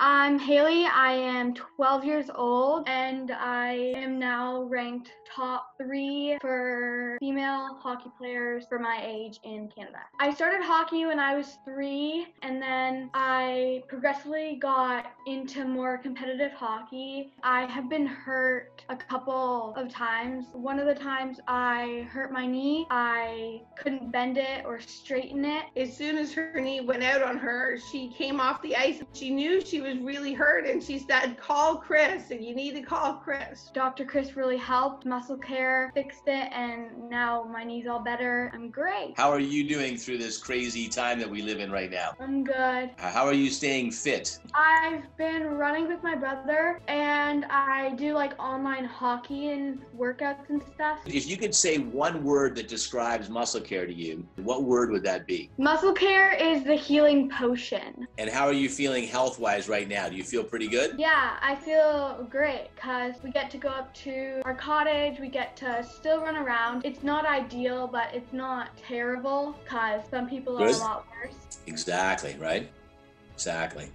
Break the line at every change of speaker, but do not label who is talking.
I'm Hayley. I am 12 years old and I am now ranked top three for female hockey players for my age in Canada. I started hockey when I was three and then I progressively got into more competitive hockey. I have been hurt a couple of times. One of the times I hurt my knee, I couldn't bend it or straighten it.
As soon as her knee went out on her, she came off the ice. She knew she was really hurt and she said, Call Chris and you need to call Chris.
Dr. Chris really helped. Muscle care fixed it and now my knee's all better. I'm great.
How are you doing through this crazy time that we live in right now?
I'm good.
How are you staying fit?
I've been running with my brother and I do like online hockey and workouts and stuff.
If you could say one word that describes muscle care to you, what word would that be?
Muscle care is the healing potion.
And how are you feeling health wise right now? Do you feel pretty good?
Yeah, I feel great because we get to go up to our cottage, we get to still run around. It's not ideal, but it's not terrible because some people are a lot worse.
Exactly, right? Exactly.